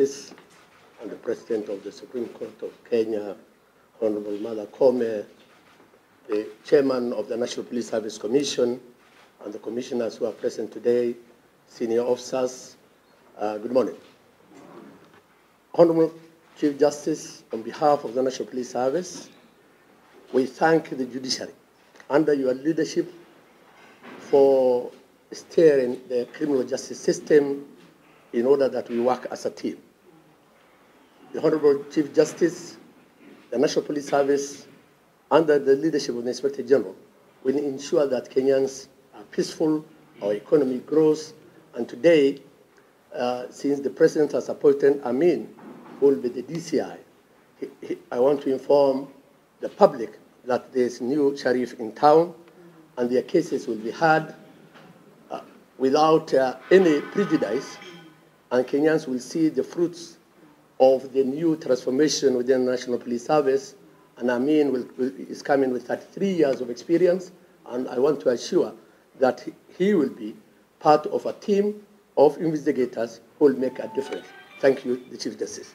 Justice and the President of the Supreme Court of Kenya, Honorable Martha Koome, the Chairman of the National Police Service Commission, and the commissioners who are present today, senior officers, uh, good morning. Honorable Chief Justice, on behalf of the National Police Service, we thank the judiciary under your leadership for steering the criminal justice system in order that we work as a team. The Honorable Chief Justice, the National Police Service, under the leadership of the Inspector General, will ensure that Kenyans are peaceful, our economy grows, and today, uh, since the President has appointed Amin, who will be the DCI, he, he, I want to inform the public that there's new sheriff in town, and their cases will be heard uh, without uh, any prejudice, and Kenyans will see the fruits of the new transformation within the National Police Service. And Amin will, will, is coming with 33 years of experience, and I want to assure that he will be part of a team of investigators who will make a difference. Thank you, the Chief Justice.